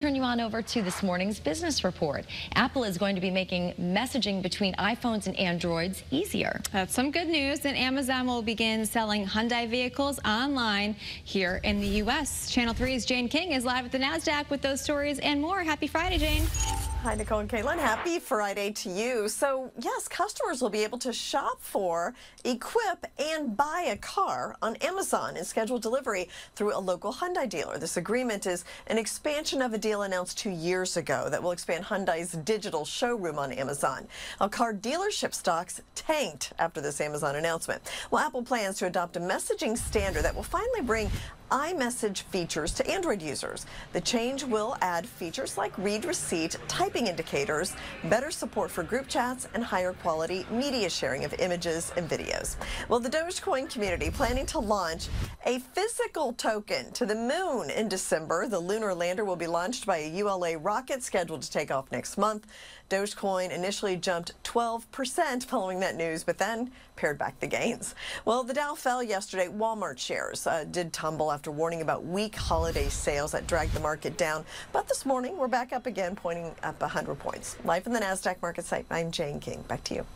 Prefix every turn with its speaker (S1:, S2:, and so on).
S1: Turn you on over to this morning's business report. Apple is going to be making messaging between iPhones and Androids easier.
S2: That's some good news. And Amazon will begin selling Hyundai vehicles online here in the U.S. Channel 3's Jane King is live at the NASDAQ with those stories and more. Happy Friday, Jane.
S3: Hi, Nicole and Caitlin. Happy Friday to you. So, yes, customers will be able to shop for, equip, and buy a car on Amazon and schedule delivery through a local Hyundai dealer. This agreement is an expansion of a deal announced two years ago that will expand Hyundai's digital showroom on Amazon. Our car dealership stocks tanked after this Amazon announcement. Well, Apple plans to adopt a messaging standard that will finally bring iMessage features to Android users. The change will add features like read receipt, typing indicators, better support for group chats, and higher quality media sharing of images and videos. Well, the Dogecoin community planning to launch a physical token to the moon in December. The lunar lander will be launched by a ULA rocket scheduled to take off next month. Dogecoin initially jumped 12% following that news, but then pared back the gains. Well, the Dow fell yesterday. Walmart shares uh, did tumble after warning about weak holiday sales that dragged the market down. But this morning, we're back up again, pointing up 100 points. Live in the NASDAQ market site, I'm Jane King. Back to you.